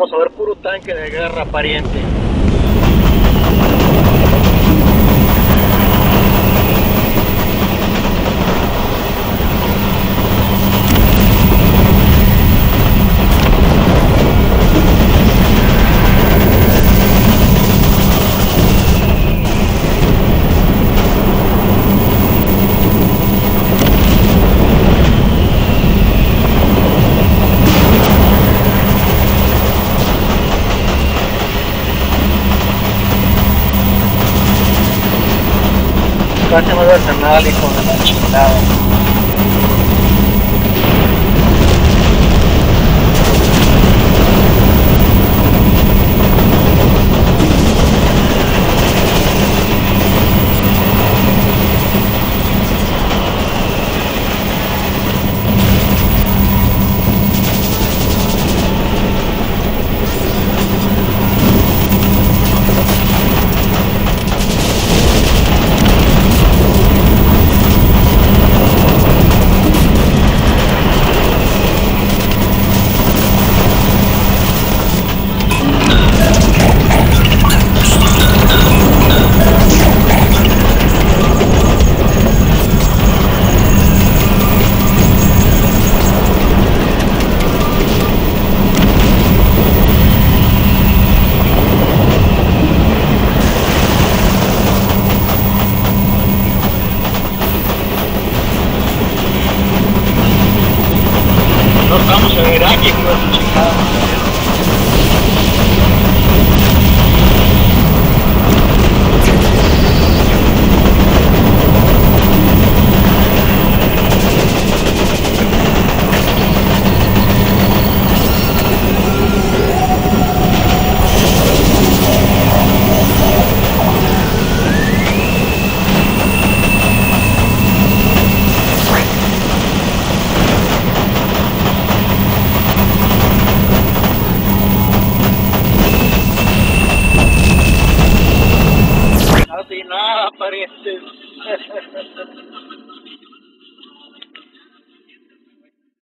Vamos a ver puro tanque de guerra pariente. Casi me voy a cenar, la chingada. Thank you. audiences.